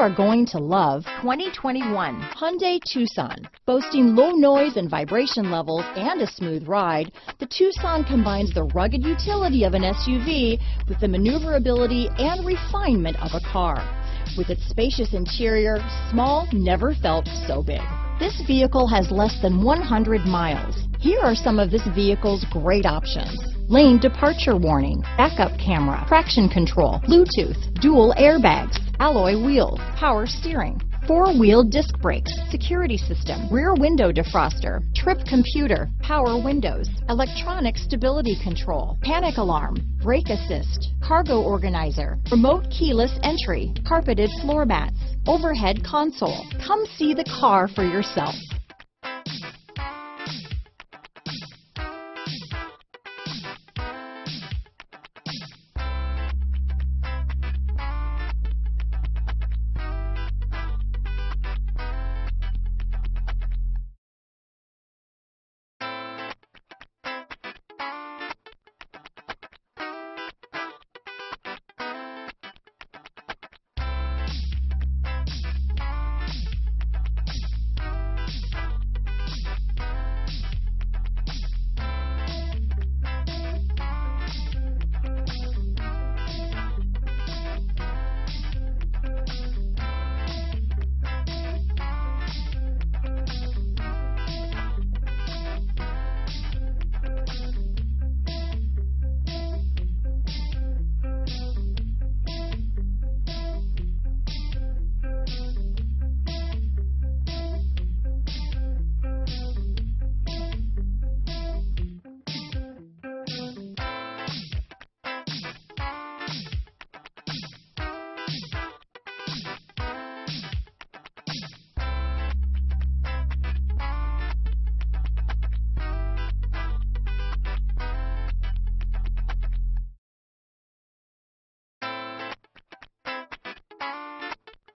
are going to love 2021 Hyundai Tucson. Boasting low noise and vibration levels and a smooth ride, the Tucson combines the rugged utility of an SUV with the maneuverability and refinement of a car. With its spacious interior, small never felt so big. This vehicle has less than 100 miles. Here are some of this vehicle's great options. Lane departure warning, backup camera, traction control, Bluetooth, dual airbags, alloy wheels, power steering, four-wheel disc brakes, security system, rear window defroster, trip computer, power windows, electronic stability control, panic alarm, brake assist, cargo organizer, remote keyless entry, carpeted floor mats, overhead console. Come see the car for yourself.